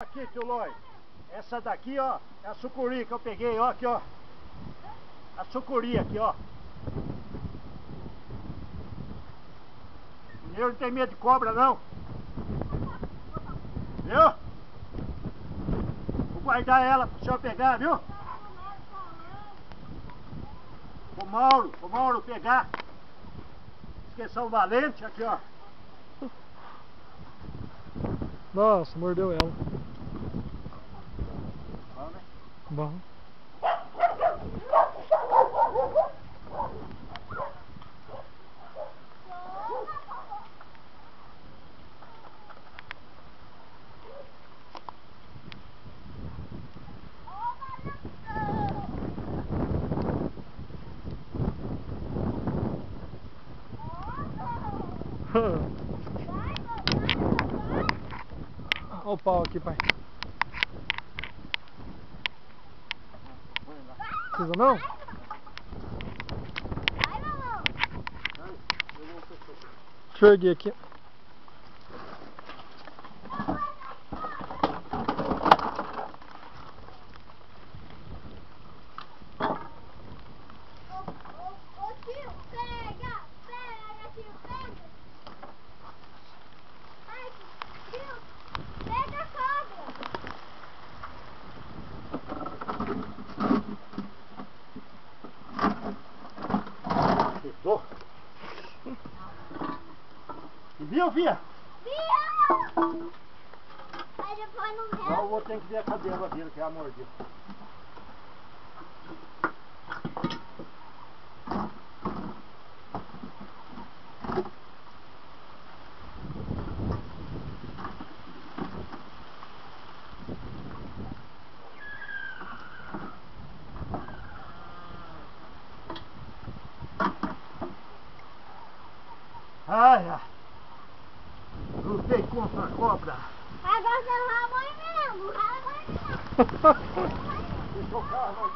Aqui, tio Loi. Essa daqui, ó, é a sucuri que eu peguei, ó, aqui, ó. A sucuri aqui, ó. Mineiro não tem medo de cobra, não. Viu? Vou guardar ela pro senhor pegar, viu? O Mauro, o Mauro pegar. Esqueçam o valente aqui, ó. Nossa, mordeu ela. Bom. Olha o pau aqui, pai. Lá. Precisa não? Ai, eu vou fechar. Deixa eu erguer aqui. Viu, Via? Viu? Aí depois não Não, eu vou ter que ver a cadela dele, que é a mordida. Ai, ai. Lutei contra a cobra. Agora você vai mesmo, vai mesmo. Deixou o carro,